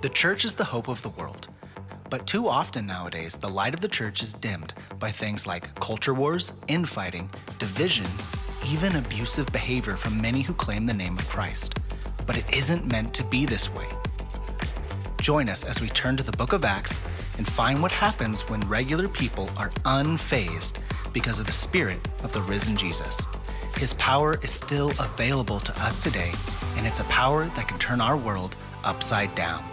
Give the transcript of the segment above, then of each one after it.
The church is the hope of the world. But too often nowadays, the light of the church is dimmed by things like culture wars, infighting, division, even abusive behavior from many who claim the name of Christ. But it isn't meant to be this way. Join us as we turn to the book of Acts and find what happens when regular people are unfazed because of the Spirit of the risen Jesus. His power is still available to us today, and it's a power that can turn our world upside down.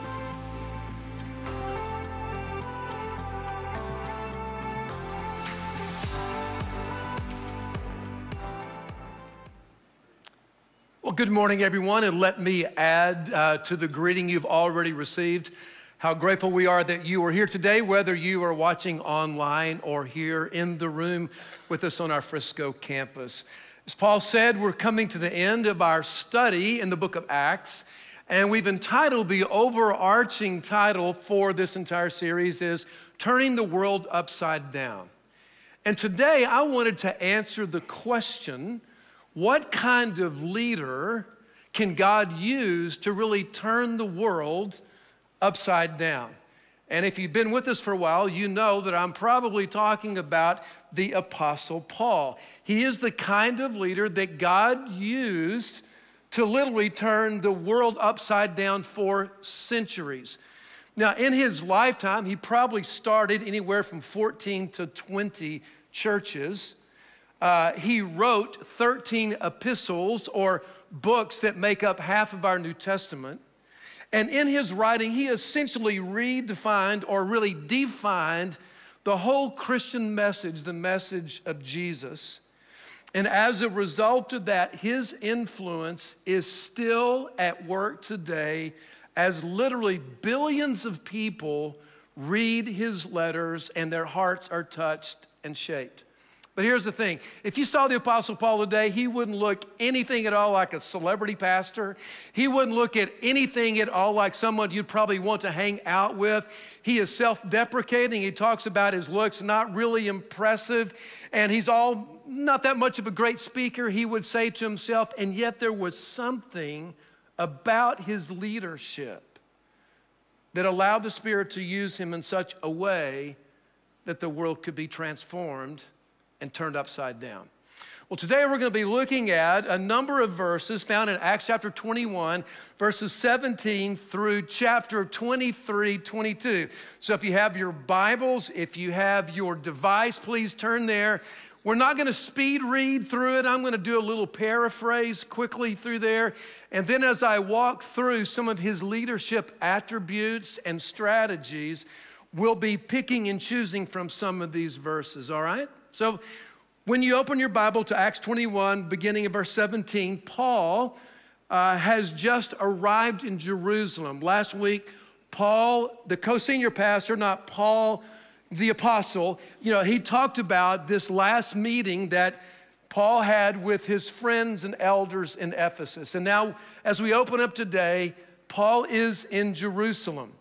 Good morning, everyone, and let me add uh, to the greeting you've already received how grateful we are that you are here today, whether you are watching online or here in the room with us on our Frisco campus. As Paul said, we're coming to the end of our study in the book of Acts, and we've entitled the overarching title for this entire series is Turning the World Upside Down. And today I wanted to answer the question what kind of leader can God use to really turn the world upside down. And if you've been with us for a while, you know that I'm probably talking about the Apostle Paul. He is the kind of leader that God used to literally turn the world upside down for centuries. Now, in his lifetime, he probably started anywhere from 14 to 20 churches. Uh, he wrote 13 epistles or books that make up half of our New Testament. And in his writing, he essentially redefined or really defined the whole Christian message, the message of Jesus. And as a result of that, his influence is still at work today as literally billions of people read his letters and their hearts are touched and shaped. But here's the thing if you saw the Apostle Paul today, he wouldn't look anything at all like a celebrity pastor. He wouldn't look at anything at all like someone you'd probably want to hang out with. He is self deprecating. He talks about his looks not really impressive, and he's all not that much of a great speaker, he would say to himself. And yet there was something about his leadership that allowed the Spirit to use him in such a way that the world could be transformed and turned upside down. Well, today we're going to be looking at a number of verses found in Acts chapter 21, verses 17 through chapter 23, 22. So if you have your Bibles, if you have your device, please turn there. We're not going to speed read through it. I'm going to do a little paraphrase quickly through there. And then as I walk through some of his leadership attributes and strategies, we'll be picking and choosing from some of these verses, all right? So when you open your Bible to Acts 21, beginning of verse 17, Paul uh, has just arrived in Jerusalem. Last week, Paul, the co senior pastor, not Paul the apostle, you know, he talked about this last meeting that Paul had with his friends and elders in Ephesus. And now, as we open up today, Paul is in Jerusalem.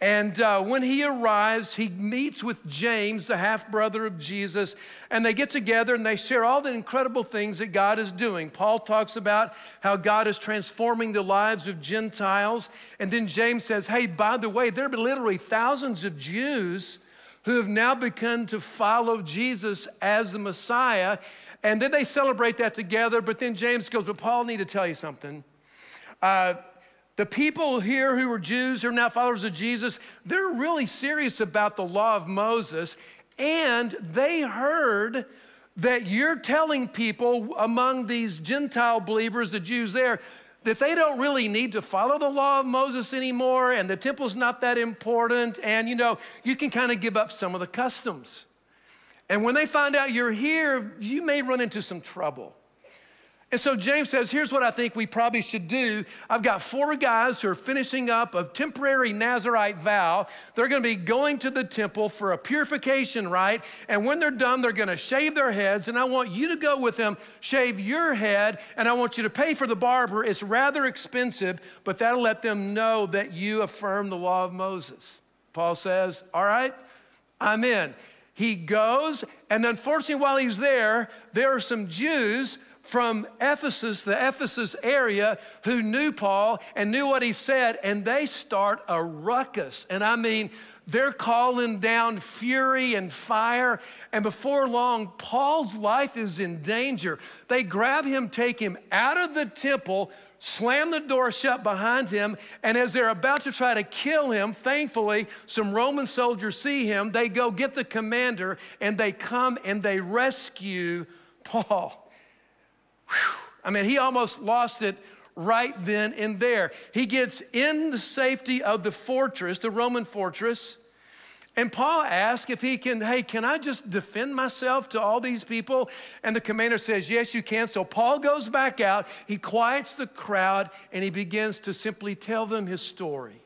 And uh, when he arrives, he meets with James, the half brother of Jesus, and they get together and they share all the incredible things that God is doing. Paul talks about how God is transforming the lives of Gentiles. And then James says, Hey, by the way, there are literally thousands of Jews who have now begun to follow Jesus as the Messiah. And then they celebrate that together. But then James goes, But Paul, I need to tell you something. Uh, the people here who were Jews, who are now followers of Jesus, they're really serious about the law of Moses. And they heard that you're telling people among these Gentile believers, the Jews there, that they don't really need to follow the law of Moses anymore and the temple's not that important. And you know, you can kind of give up some of the customs. And when they find out you're here, you may run into some trouble. And so James says, here's what I think we probably should do. I've got four guys who are finishing up a temporary Nazarite vow. They're going to be going to the temple for a purification rite. And when they're done, they're going to shave their heads. And I want you to go with them, shave your head, and I want you to pay for the barber. It's rather expensive, but that'll let them know that you affirm the law of Moses. Paul says, All right, I'm in. He goes, and unfortunately, while he's there, there are some Jews from Ephesus, the Ephesus area, who knew Paul and knew what he said, and they start a ruckus. And I mean, they're calling down fury and fire. And before long, Paul's life is in danger. They grab him, take him out of the temple, slam the door shut behind him, and as they're about to try to kill him, thankfully, some Roman soldiers see him. They go get the commander, and they come and they rescue Paul. Whew. I mean, he almost lost it right then and there. He gets in the safety of the fortress, the Roman fortress. And Paul asks if he can, hey, can I just defend myself to all these people? And the commander says, yes, you can. So Paul goes back out, he quiets the crowd, and he begins to simply tell them his story.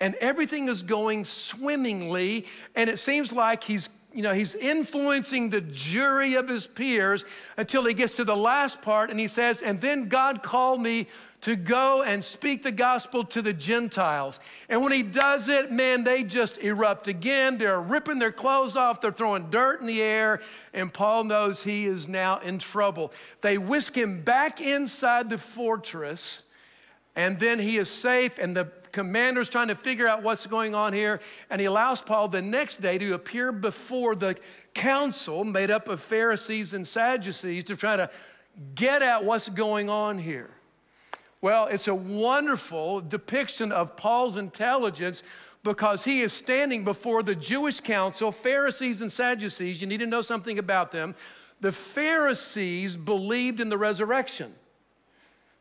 And everything is going swimmingly, and it seems like he's you know, he's influencing the jury of his peers until he gets to the last part and he says, And then God called me to go and speak the gospel to the Gentiles. And when he does it, man, they just erupt again. They're ripping their clothes off, they're throwing dirt in the air, and Paul knows he is now in trouble. They whisk him back inside the fortress, and then he is safe, and the commander's trying to figure out what's going on here, and he allows Paul the next day to appear before the council made up of Pharisees and Sadducees to try to get at what's going on here. Well, it's a wonderful depiction of Paul's intelligence because he is standing before the Jewish council, Pharisees and Sadducees. You need to know something about them. The Pharisees believed in the resurrection.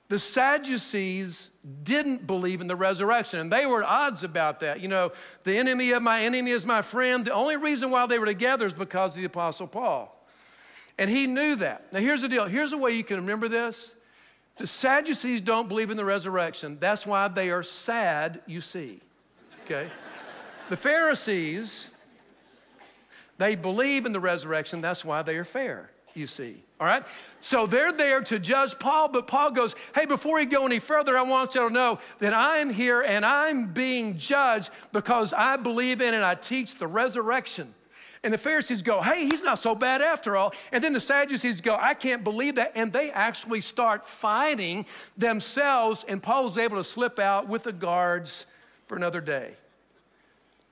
The Sadducees didn't believe in the resurrection, and they were at odds about that. You know, the enemy of my enemy is my friend. The only reason why they were together is because of the Apostle Paul. And he knew that. Now, here's the deal here's a way you can remember this the Sadducees don't believe in the resurrection. That's why they are sad, you see. Okay? the Pharisees, they believe in the resurrection. That's why they are fair, you see. All right? So they're there to judge Paul, but Paul goes, Hey, before you go any further, I want you to know that I'm here and I'm being judged because I believe in and I teach the resurrection. And the Pharisees go, hey, he's not so bad after all. And then the Sadducees go, I can't believe that. And they actually start fighting themselves. And Paul is able to slip out with the guards for another day.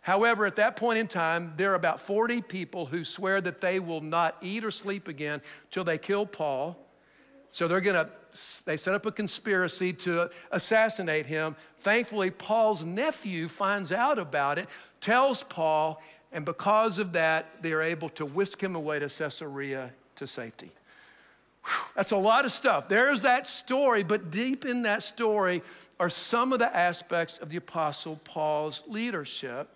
However, at that point in time, there are about 40 people who swear that they will not eat or sleep again till they kill Paul. So they're going to, they set up a conspiracy to assassinate him. Thankfully, Paul's nephew finds out about it, tells Paul, and because of that, they are able to whisk him away to Caesarea to safety. Whew, that's a lot of stuff. There's that story, but deep in that story are some of the aspects of the Apostle Paul's leadership.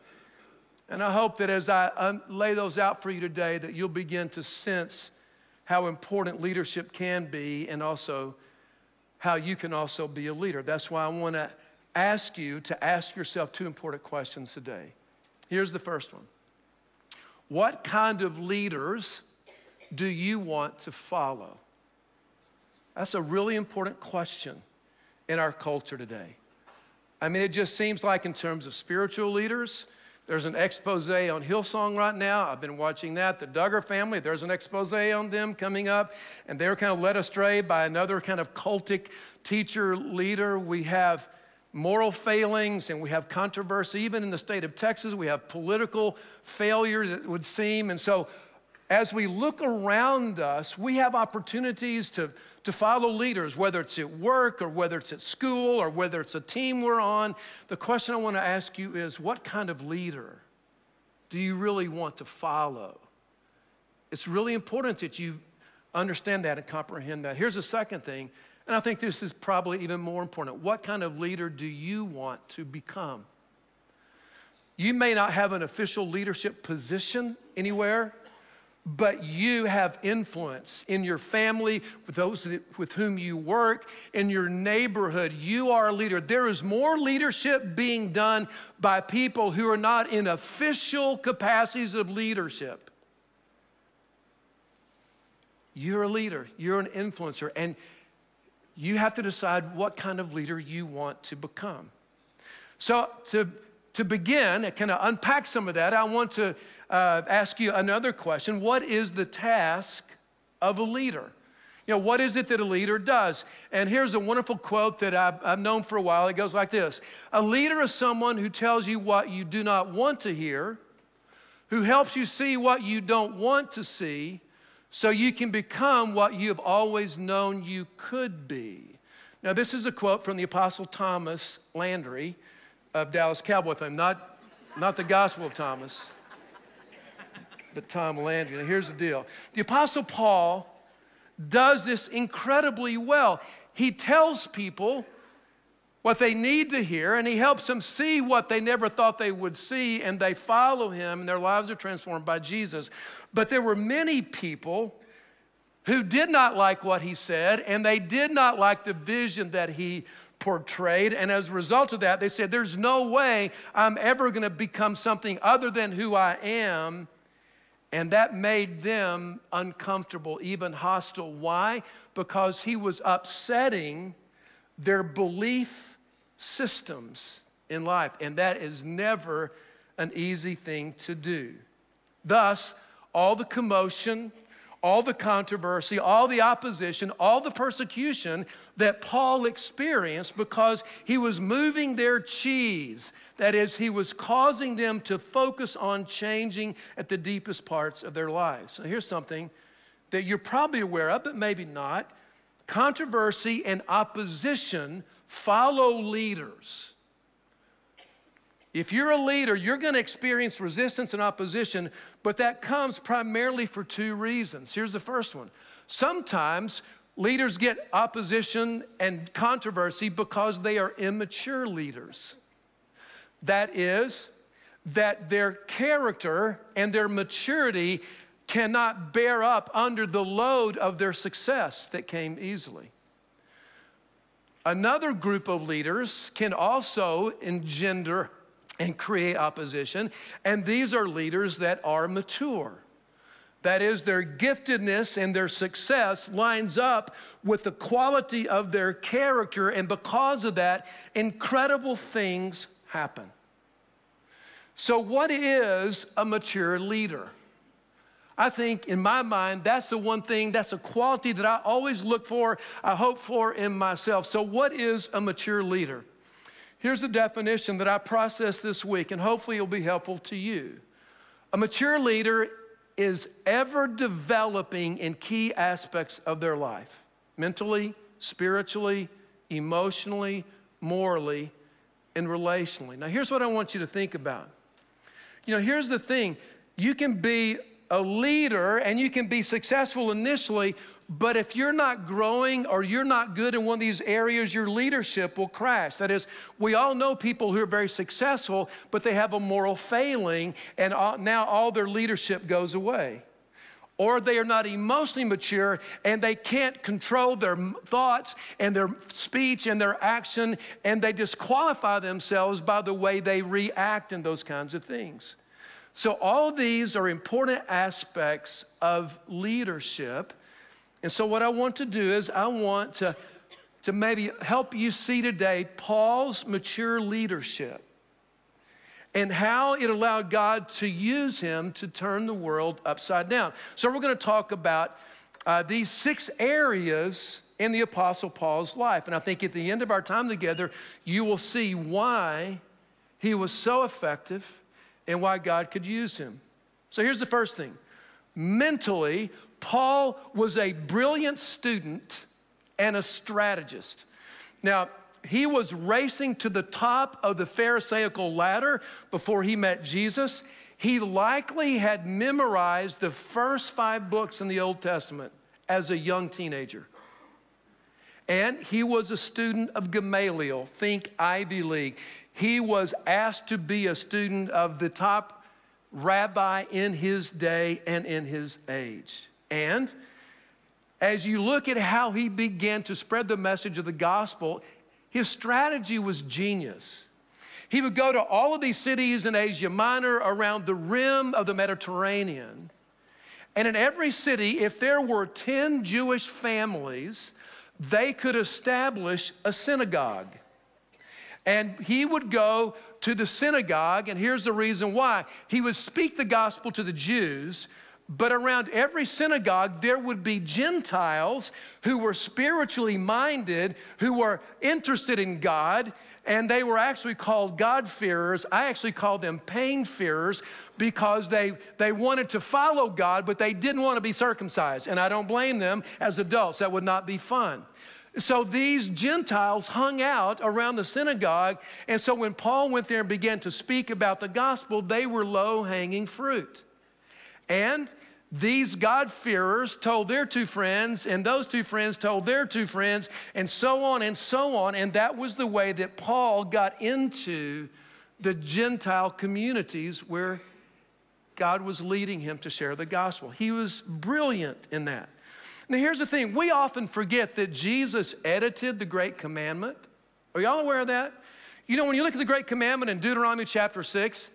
And I hope that as I uh, lay those out for you today, that you'll begin to sense how important leadership can be and also how you can also be a leader. That's why I want to ask you to ask yourself two important questions today. Here's the first one what kind of leaders do you want to follow? That's a really important question in our culture today. I mean, it just seems like, in terms of spiritual leaders, there's an expose on Hillsong right now. I've been watching that. The Duggar family, there's an expose on them coming up, and they're kind of led astray by another kind of cultic teacher leader. We have moral failings and we have controversy. Even in the state of Texas, we have political failures, it would seem. And so, as we look around us, we have opportunities to, to follow leaders, whether it's at work or whether it's at school or whether it's a team we're on. The question I want to ask you is what kind of leader do you really want to follow? It's really important that you understand that and comprehend that. Here's the second thing and I think this is probably even more important. What kind of leader do you want to become? You may not have an official leadership position anywhere, but you have influence in your family, with those with whom you work, in your neighborhood. You are a leader. There is more leadership being done by people who are not in official capacities of leadership. You're a leader, you're an influencer, and you have to decide what kind of leader you want to become. So, to, to begin, kind of unpack some of that, I want to uh, ask you another question What is the task of a leader? You know, what is it that a leader does? And here's a wonderful quote that I've, I've, known for a while. It goes like this A leader is someone who tells you what you do not want to hear, who helps you see what you don't want to see, so you can become what you have always known you could be. Now, this is a quote from the Apostle Thomas Landry of Dallas Cowboy fame, not, not the Gospel of Thomas, but Tom Landry. Now, here's the deal the Apostle Paul does this incredibly well. He tells people what they need to hear, and he helps them see what they never thought they would see, and they follow him, and their lives are transformed by Jesus. But there were many people who did not like what he said, and they did not like the vision that he portrayed. And as a result of that, they said, There's no way I'm ever going to become something other than who I am. And that made them uncomfortable, even hostile. Why? Because he was upsetting their belief systems in life. And that is never an easy thing to do. Thus, all the commotion, all the controversy, all the opposition, all the persecution that Paul experienced because he was moving their cheese. That is, he was causing them to focus on changing at the deepest parts of their lives. So here's something that you're probably aware of, but maybe not. Controversy and opposition follow leaders. If you're a leader, you're going to experience resistance and opposition, but that comes primarily for two reasons. Here's the first one. Sometimes leaders get opposition and controversy because they are immature leaders. That is, that their character and their maturity cannot bear up under the load of their success that came easily. Another group of leaders can also engender and create opposition. And these are leaders that are mature. That is, their giftedness and their success lines up with the quality of their character, and because of that, incredible things happen. So, what is a mature leader? I think in my mind, that's the one thing, that's a quality that I always look for, I hope for in myself. So, what is a mature leader? Here's a definition that I processed this week, and hopefully it'll be helpful to you. A mature leader is ever developing in key aspects of their life mentally, spiritually, emotionally, morally, and relationally. Now, here's what I want you to think about. You know, here's the thing you can be a leader and you can be successful initially, but if you're not growing or you're not good in one of these areas, your leadership will crash. That is, we all know people who are very successful, but they have a moral failing, and now all their leadership goes away. Or they are not emotionally mature and they can't control their thoughts and their speech and their action, and they disqualify themselves by the way they react and those kinds of things. So, all these are important aspects of leadership. And so, what I want to do is, I want to, to maybe help you see today Paul's mature leadership and how it allowed God to use him to turn the world upside down. So, we're going to talk about uh, these six areas in the Apostle Paul's life. And I think at the end of our time together, you will see why he was so effective and why God could use him. So, here's the first thing mentally, Paul was a brilliant student and a strategist. Now, he was racing to the top of the Pharisaical ladder before he met Jesus. He likely had memorized the first five books in the Old Testament as a young teenager. And he was a student of Gamaliel, think Ivy League. He was asked to be a student of the top rabbi in his day and in his age. And as you look at how he began to spread the message of the gospel, his strategy was genius. He would go to all of these cities in Asia Minor around the rim of the Mediterranean. And in every city, if there were 10 Jewish families, they could establish a synagogue. And he would go to the synagogue, and here's the reason why. He would speak the gospel to the Jews, but around every synagogue, there would be Gentiles who were spiritually minded, who were interested in God, and they were actually called God-fearers. I actually called them pain-fearers because they, they wanted to follow God, but they didn't want to be circumcised. And I don't blame them as adults, that would not be fun. So these Gentiles hung out around the synagogue. And so when Paul went there and began to speak about the gospel, they were low hanging fruit. And these God-fearers told their two friends, and those two friends told their two friends, and so on and so on. And that was the way that Paul got into the Gentile communities where God was leading him to share the gospel. He was brilliant in that. Now, here's the thing we often forget that Jesus edited the Great Commandment. Are y'all aware of that? You know, when you look at the Great Commandment in Deuteronomy chapter 6,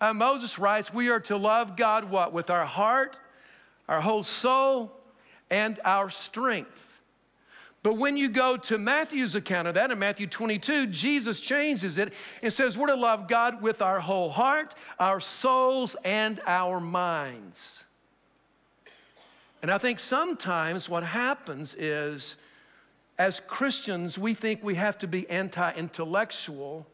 uh, Moses writes, We are to love God what? With our heart, our whole soul, and our strength. But when you go to Matthew's account of that, in Matthew 22, Jesus changes it and says, We're to love God with our whole heart, our souls, and our minds. And I think sometimes what happens is, as Christians, we think we have to be anti intellectual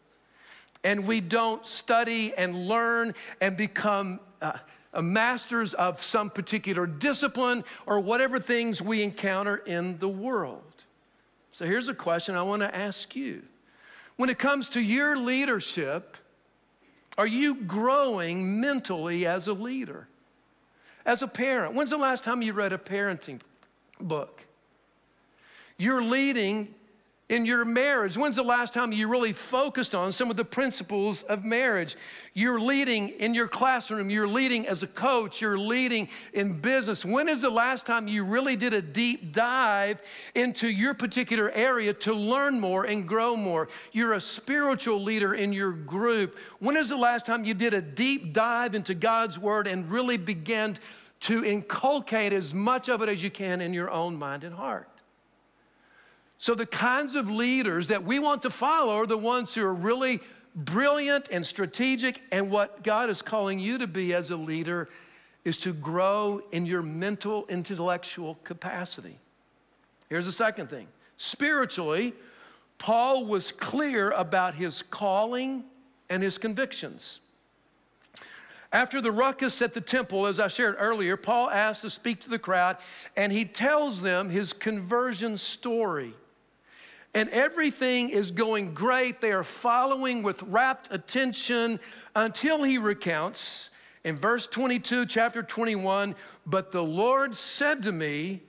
and we don't study and learn and become uh, masters of some particular discipline or whatever things we encounter in the world. So here's a question I want to ask you. When it comes to your leadership, are you growing mentally as a leader? As a parent. When's the last time you read a parenting book? You're leading in your marriage. When's the last time you really focused on some of the principles of marriage? You're leading in your classroom, you're leading as a coach, you're leading in business. When is the last time you really did a deep dive into your particular area to learn more and grow more? You're a spiritual leader in your group. When is the last time you did a deep dive into God's word and really began to inculcate as much of it as you can in your own mind and heart. So, the kinds of leaders that we want to follow are the ones who are really brilliant and strategic. And what God is calling you to be as a leader is to grow in your mental, intellectual capacity. Here's the second thing spiritually, Paul was clear about his calling and his convictions. After the ruckus at the temple, as I shared earlier, Paul asks to speak to the crowd and he tells them his conversion story. And everything is going great. They are following with rapt attention until he recounts in verse 22, chapter 21 But the Lord said to me,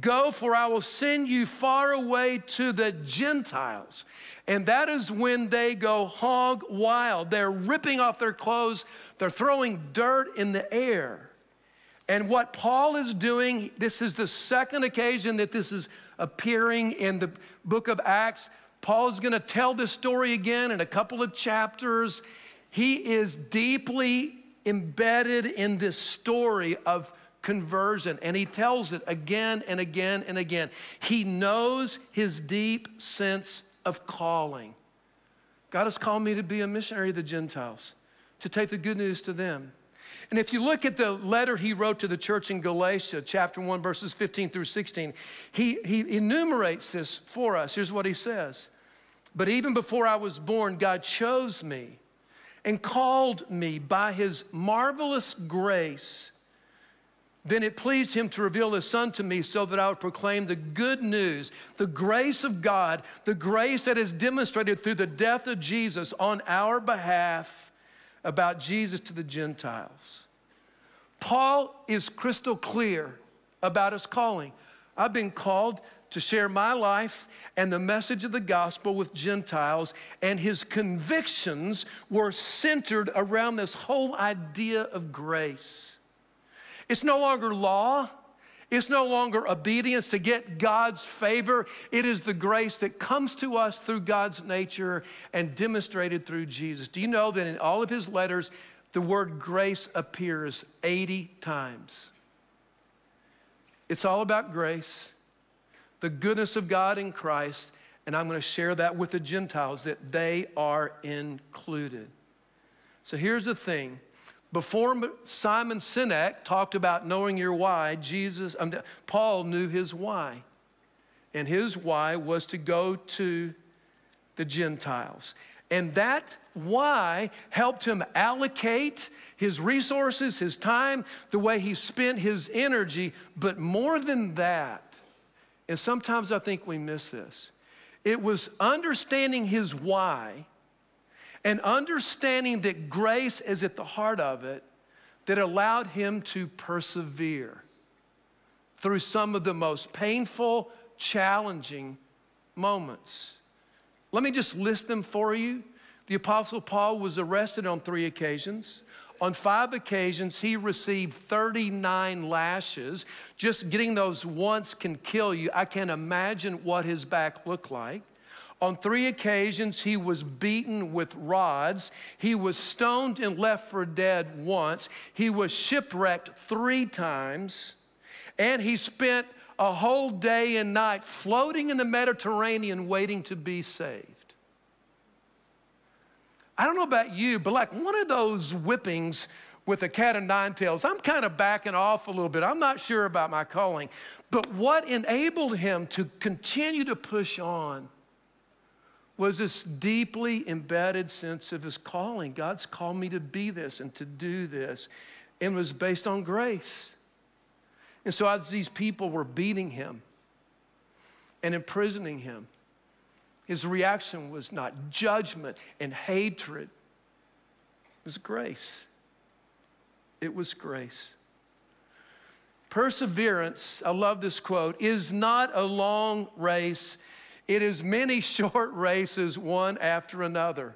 Go, for I will send you far away to the Gentiles. And that is when they go hog wild. They're ripping off their clothes, they're throwing dirt in the air. And what Paul is doing, this is the second occasion that this is appearing in the book of Acts. Paul is going to tell this story again in a couple of chapters. He is deeply embedded in this story of conversion, and he tells it again and again and again. He knows his deep sense of calling. God has called me to be a missionary to the Gentiles, to take the good news to them. And if you look at the letter he wrote to the church in Galatia, chapter 1, verses 15 through 16, he, he enumerates this for us. Here's what he says But even before I was born, God chose me and called me by his marvelous grace then it pleased him to reveal his son to me so that I would proclaim the good news, the grace of God, the grace that is demonstrated through the death of Jesus on our behalf about Jesus to the Gentiles. Paul is crystal clear about his calling. I've been called to share my life and the message of the gospel with Gentiles, and his convictions were centered around this whole idea of grace. It's no longer law. It's no longer obedience to get God's favor. It is the grace that comes to us through God's nature and demonstrated through Jesus. Do you know that in all of his letters, the word grace appears 80 times? It's all about grace, the goodness of God in Christ, And I'm going to share that with the Gentiles that they are included. So here's the thing. Before Simon Sinek talked about knowing your why, Jesus, um, Paul knew his why. And his why was to go to the Gentiles. And that why helped him allocate his resources, his time, the way he spent his energy. But more than that, and sometimes I think we miss this, it was understanding his why and understanding that grace is at the heart of it that allowed him to persevere through some of the most painful, challenging moments. Let me just list them for you. The Apostle Paul was arrested on three occasions. On five occasions, he received 39 lashes. Just getting those once can kill you. I can't imagine what his back looked like. On three occasions, he was beaten with rods. He was stoned and left for dead once. He was shipwrecked three times. And he spent a whole day and night floating in the Mediterranean waiting to be saved. I don't know about you, but like one of those whippings with a cat and nine tails, I'm kind of backing off a little bit. I'm not sure about my calling. But what enabled him to continue to push on was this deeply embedded sense of his calling. God's called me to be this and to do this, and was based on grace. And so, as these people were beating him and imprisoning him, his reaction was not judgment and hatred, it was grace. It was grace. Perseverance, I love this quote, is not a long race, it is many short races, one after another.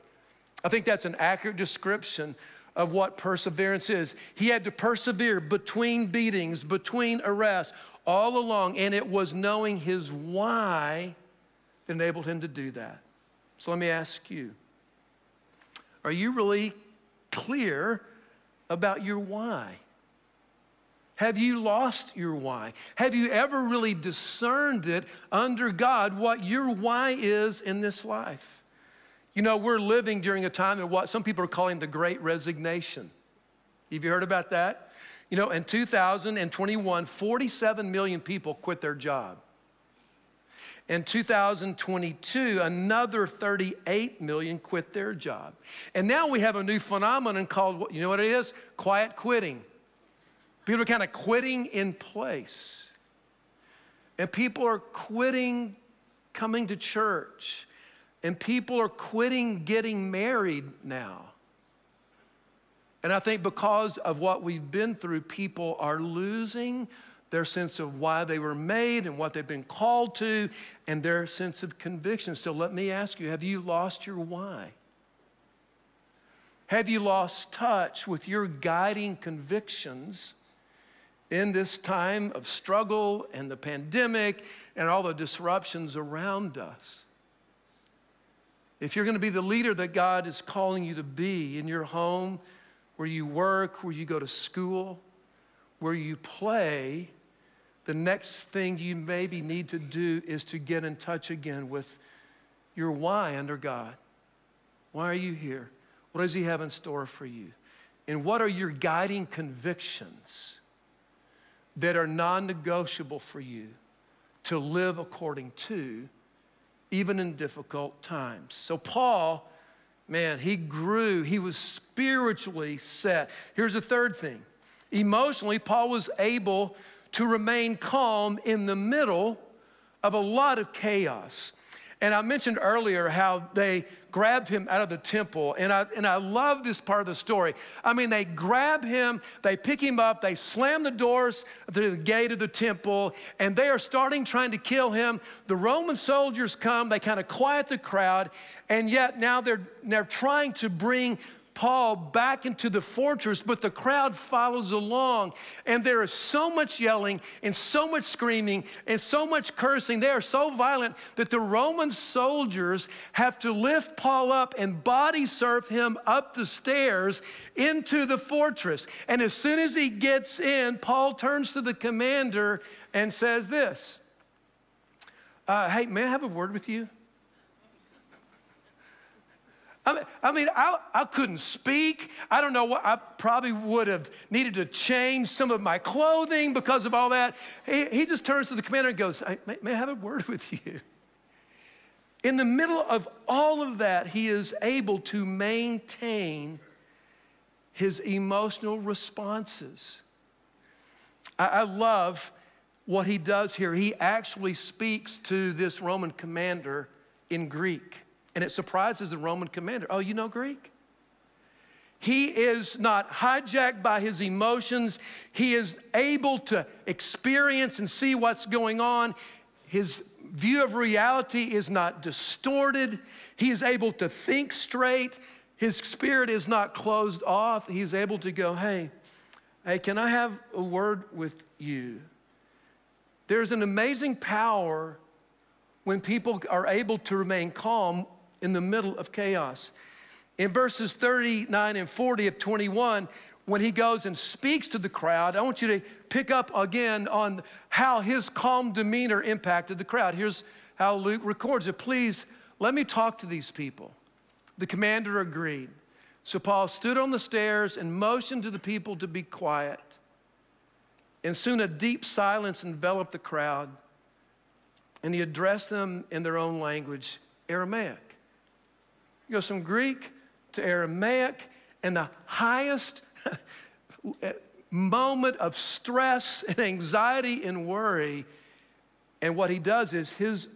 I think that's an accurate description of what perseverance is. He had to persevere between beatings, between arrests, all along, and it was knowing his why that enabled him to do that. So let me ask you are you really clear about your why? Have you lost your why? Have you ever really discerned it under God what your why is in this life? You know, we're living during a time of what some people are calling the great resignation. Have you heard about that? You know, in 2021, 47 million people quit their job. In 2022, another 38 million quit their job. And now we have a new phenomenon called, what you know what it is? Quiet quitting. People are kind of quitting in place. And people are quitting coming to church. And people are quitting getting married now. And I think because of what we've been through, people are losing their sense of why they were made and what they've been called to and their sense of conviction. So let me ask you have you lost your why? Have you lost touch with your guiding convictions in this time of struggle and the pandemic and all the disruptions around us? If you're going to be the leader that God is calling you to be in your home, where you work, where you go to school, where you play, the next thing you maybe need to do is to get in touch again with your why under God. Why are you here? What does He have in store for you? And what are your guiding convictions that are non negotiable for you to live according to? even in difficult times. So, Paul, man, he grew, he was spiritually set. Here's the third thing emotionally, Paul was able to remain calm in the middle of a lot of chaos. And I mentioned earlier how they grabbed him out of the temple. And I, and I love this part of the story. I mean, they grab him, they pick him up, they slam the doors to the gate of the temple, and they are starting trying to kill him. The Roman soldiers come, they kind of quiet the crowd, and yet now they're, they're trying to bring Paul back into the fortress, but the crowd follows along. And there is so much yelling and so much screaming and so much cursing. They are so violent that the Roman soldiers have to lift Paul up and body surf him up the stairs into the fortress. And as soon as he gets in, Paul turns to the commander and says this uh, Hey, may I have a word with you? I mean, I, mean I, I couldn't speak. I don't know what, I probably would have needed to change some of my clothing because of all that. He, he just turns to the commander and goes, may, may I have a word with you? In the middle of all of that, he is able to maintain his emotional responses. I, I love what he does here. He actually speaks to this Roman commander in Greek, and it surprises the Roman commander. Oh, you know Greek? He is not hijacked by his emotions. He is able to experience and see what's going on. His view of reality is not distorted. He is able to think straight. His spirit is not closed off. He's able to go, hey, hey, can I have a word with you? There's an amazing power when people are able to remain calm in the middle of chaos. In verses 39 and 40 of 21, when he goes and speaks to the crowd, I want you to pick up again on how his calm demeanor impacted the crowd. Here's how Luke records it. Please let me talk to these people. The commander agreed. So Paul stood on the stairs and motioned to the people to be quiet. And soon a deep silence enveloped the crowd, and he addressed them in their own language, Aramaic. He goes from Greek to Aramaic, and the highest moment of stress and anxiety and worry. And what he does is his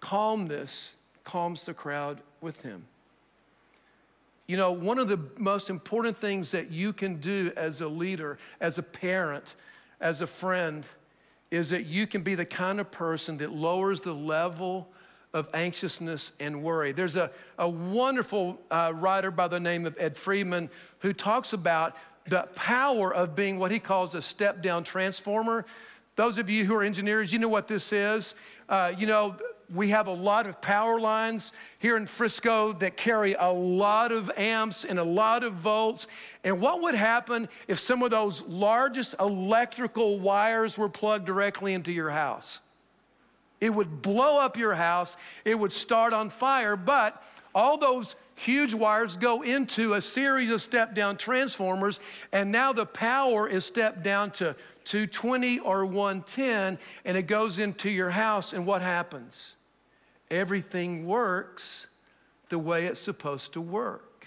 calmness calms the crowd with him. You know, one of the most important things that you can do as a leader, as a parent, as a friend, is that you can be the kind of person that lowers the level of anxiousness and worry. There's a, a wonderful uh, writer by the name of Ed Friedman who talks about the power of being what he calls a step down transformer. Those of you who are engineers, you know what this is. Uh, you know, we have a lot of power lines here in Frisco that carry a lot of amps and a lot of volts. And what would happen if some of those largest electrical wires were plugged directly into your house? It would blow up your house, it would start on fire, but all those huge wires go into a series of step down transformers, and now the power is stepped down to 220 or 110, and it goes into your house, and what happens? Everything works the way it's supposed to work.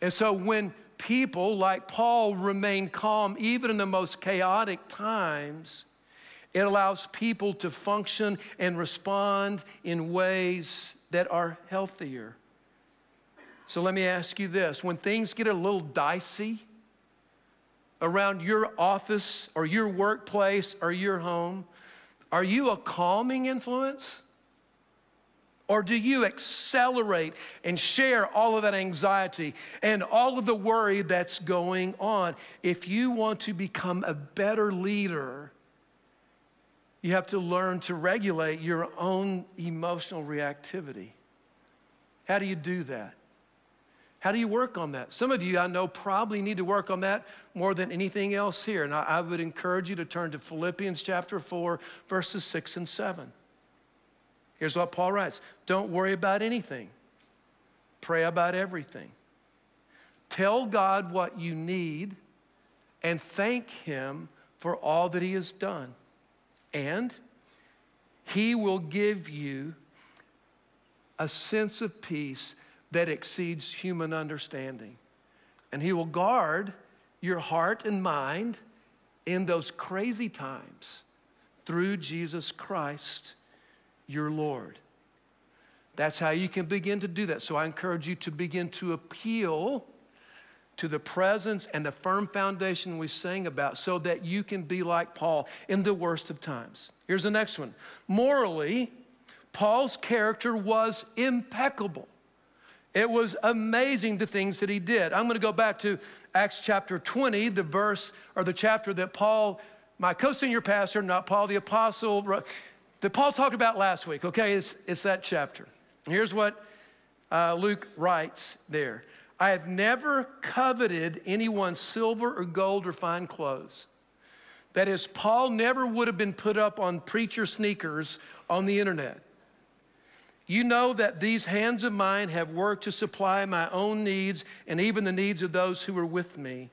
And so when people like Paul remain calm, even in the most chaotic times, it allows people to function and respond in ways that are healthier. So let me ask you this when things get a little dicey around your office or your workplace or your home, are you a calming influence? Or do you accelerate and share all of that anxiety and all of the worry that's going on? If you want to become a better leader, you have to learn to regulate your own emotional reactivity. How do you do that? How do you work on that? Some of you I know probably need to work on that more than anything else here. And I, would encourage you to turn to Philippians chapter 4, verses 6 and 7. Here's what Paul writes Don't worry about anything, pray about everything. Tell God what you need and thank Him for all that He has done. And He will give you a sense of peace that exceeds human understanding. And He will guard your heart and mind in those crazy times through Jesus Christ, your Lord. That's how you can begin to do that. So I encourage you to begin to appeal to the presence and the firm foundation we sang about so that you can be like Paul in the worst of times. Here's the next one. Morally, Paul's character was impeccable. It was amazing the things that he did. I'm going to go back to Acts chapter 20, the verse or the chapter that Paul, my co senior pastor, not Paul the apostle, that Paul talked about last week, okay? It's, it's that chapter. Here's what uh, Luke writes there I have never coveted anyone's silver or gold or fine clothes. That is, Paul never would have been put up on preacher sneakers on the internet. You know that these hands of mine have worked to supply my own needs and even the needs of those who are with me.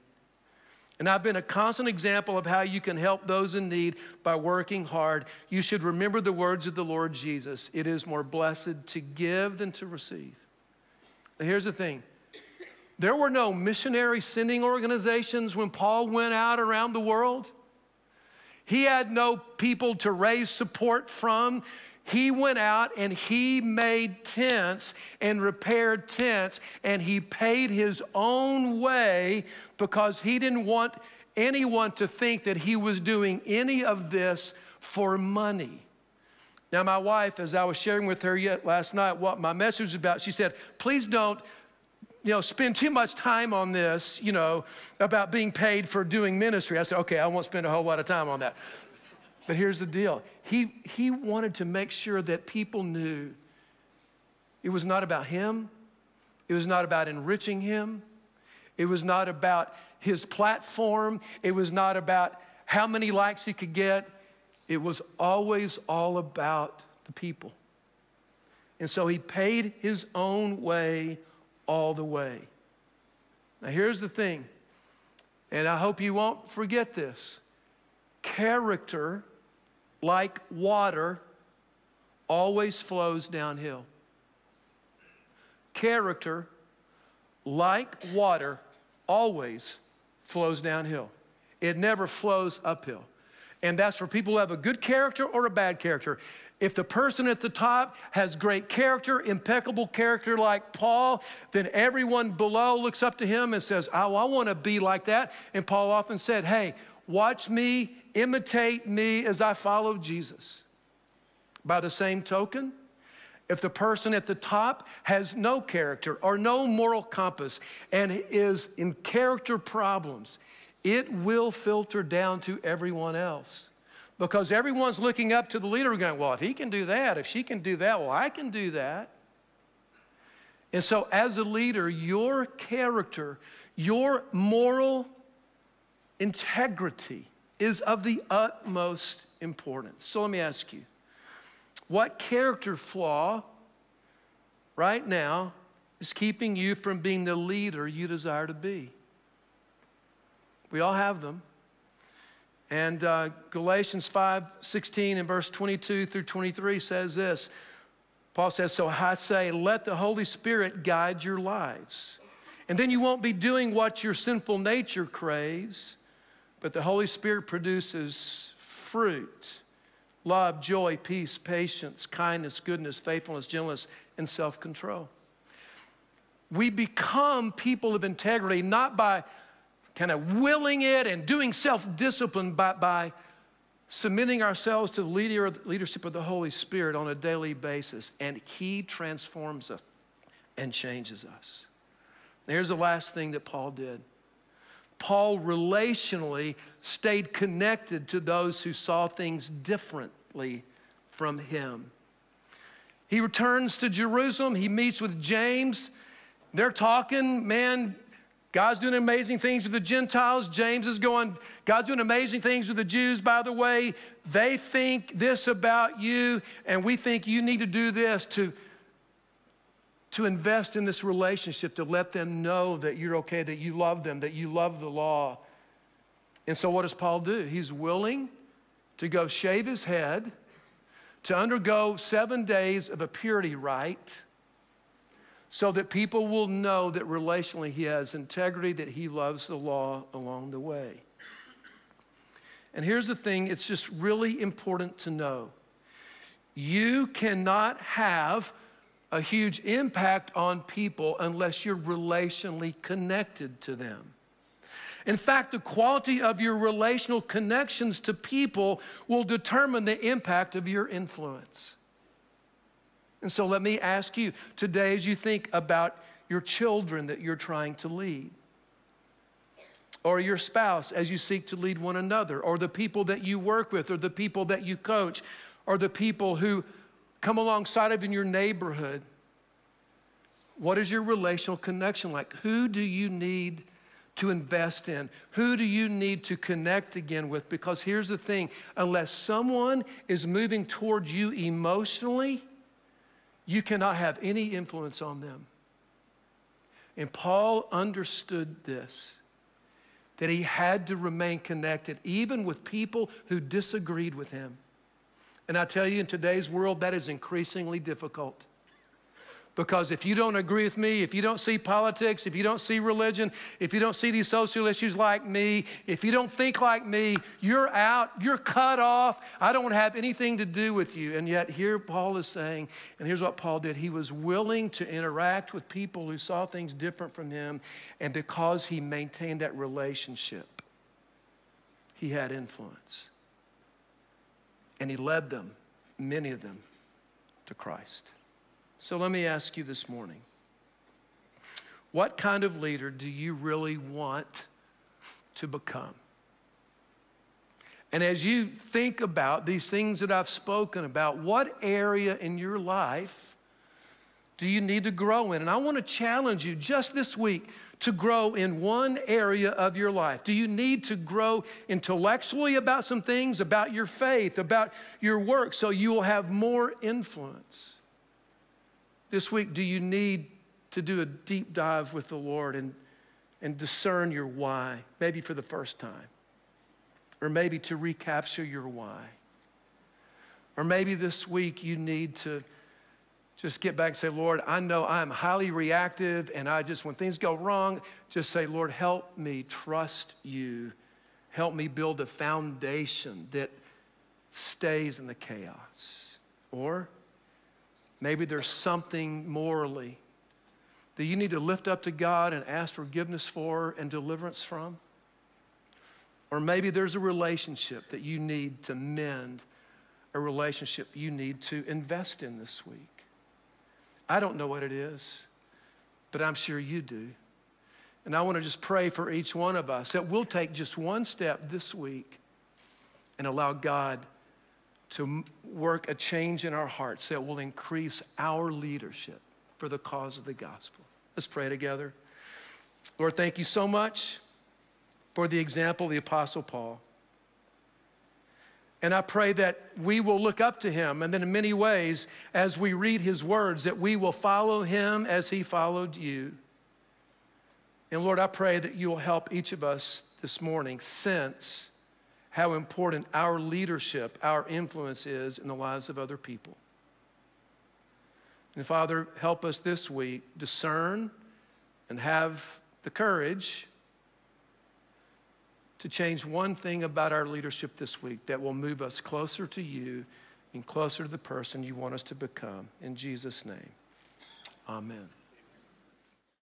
And I've been a constant example of how you can help those in need by working hard. You should remember the words of the Lord Jesus it is more blessed to give than to receive. Now, here's the thing there were no missionary sending organizations when Paul went out around the world. He had no people to raise support from. He went out and he made tents and repaired tents and he paid his own way because he didn't want anyone to think that he was doing any of this for money. Now, my wife, as I was sharing with her yet last night what my message was about, she said, please don't you know, spend too much time on this, you know, about being paid for doing ministry. I said, okay, I won't spend a whole lot of time on that. But here's the deal he, he wanted to make sure that people knew it was not about him, it was not about enriching him, it was not about his platform, it was not about how many likes he could get. It was always all about the people. And so he paid his own way all the way. Now, here's the thing, and I hope you won't forget this character like water, always flows downhill. Character, like water, always flows downhill. It never flows uphill. And that's for people who have a good character or a bad character. If the person at the top has great character, impeccable character like Paul, then everyone below looks up to him and says, Oh, I want to be like that. And Paul often said, Hey, watch me imitate me as I follow Jesus. By the same token, if the person at the top has no character or no moral compass and is in character problems, it will filter down to everyone else. Because everyone's looking up to the leader going, well, if he can do that, if she can do that, well, I can do that. And so, as a leader, your character, your moral integrity, is of the utmost importance. So let me ask you what character flaw right now is keeping you from being the leader you desire to be? We all have them. And uh, Galatians 5 16 and verse 22 through 23 says this Paul says, So I say, let the Holy Spirit guide your lives. And then you won't be doing what your sinful nature craves. But the Holy Spirit produces fruit love, joy, peace, patience, kindness, goodness, faithfulness, gentleness, and self control. We become people of integrity not by kind of willing it and doing self discipline, but by submitting ourselves to the leader, leadership of the Holy Spirit on a daily basis. And He transforms us and changes us. Here's the last thing that Paul did. Paul relationally stayed connected to those who saw things differently from him. He returns to Jerusalem, he meets with James. They're talking, man, God's doing amazing things with the Gentiles. James is going, God's doing amazing things with the Jews, by the way. They think this about you, and we think you need to do this to to invest in this relationship, to let them know that you're okay, that you love them, that you love the law. And so, what does Paul do? He's willing to go shave his head, to undergo seven days of a purity rite, so that people will know that relationally he has integrity, that he loves the law along the way. And here's the thing it's just really important to know you cannot have a huge impact on people unless you're relationally connected to them. In fact, the quality of your relational connections to people will determine the impact of your influence. And so let me ask you today, as you think about your children that you're trying to lead, or your spouse as you seek to lead one another, or the people that you work with, or the people that you coach, or the people who come alongside of in your neighborhood? What is your relational connection like? Who do you need to invest in? Who do you need to connect again with? Because here's the thing unless someone is moving towards you emotionally, you cannot have any influence on them. And Paul understood this that he had to remain connected, even with people who disagreed with him. And I tell you, in today's world, that is increasingly difficult. Because if you don't agree with me, if you don't see politics, if you don't see religion, if you don't see these social issues like me, if you don't think like me, you're out, you're cut off. I don't have anything to do with you. And yet, here Paul is saying, and here's what Paul did he was willing to interact with people who saw things different from him. And because he maintained that relationship, he had influence. And he led them, many of them, to Christ. So let me ask you this morning what kind of leader do you really want to become? And as you think about these things that I've spoken about, what area in your life do you need to grow in? And I want to challenge you just this week to grow in one area of your life? Do you need to grow intellectually about some things, about your faith, about your work, so you will have more influence? This week, do you need to do a deep dive with the Lord and, and discern your why, maybe for the first time? Or maybe to recapture your why? Or maybe this week you need to just get back and say, Lord, I know I'm highly reactive, and I just, when things go wrong, just say, Lord, help me trust you. Help me build a foundation that stays in the chaos. Or Maybe there's something morally that you need to lift up to God and ask forgiveness for and deliverance from. Or maybe there's a relationship that you need to mend, a relationship you need to invest in this week. I don't know what it is, but I'm sure you do. And I want to just pray for each one of us that we'll take just one step this week and allow God to work a change in our hearts that will increase our leadership for the cause of the gospel. Let's pray together. Lord, thank you so much for the example of the Apostle Paul. And I pray that we will look up to him, and then in many ways, as we read his words, that we will follow him as he followed you. And Lord, I pray that you will help each of us this morning sense how important our leadership, our influence is in the lives of other people. And Father, help us this week discern and have the courage to change one thing about our leadership this week that will move us closer to you and closer to the person you want us to become. In Jesus' name, amen.